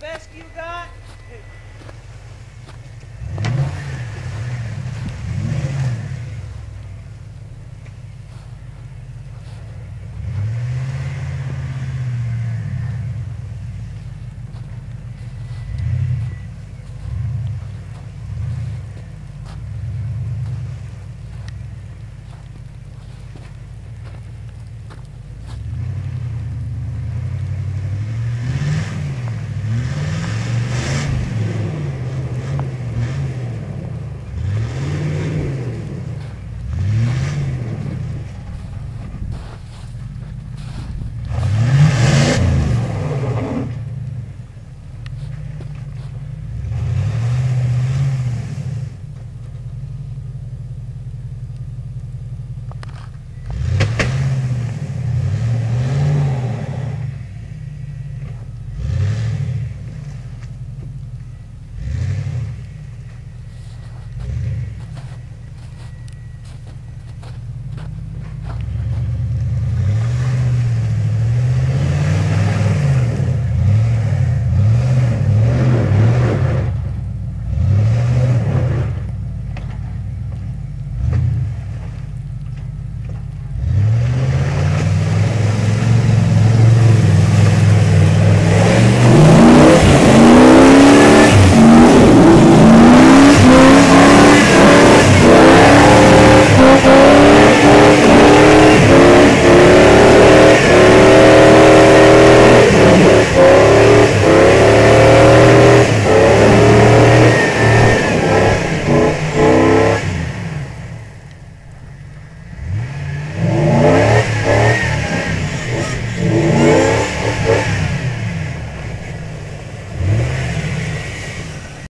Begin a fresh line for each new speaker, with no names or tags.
best you got?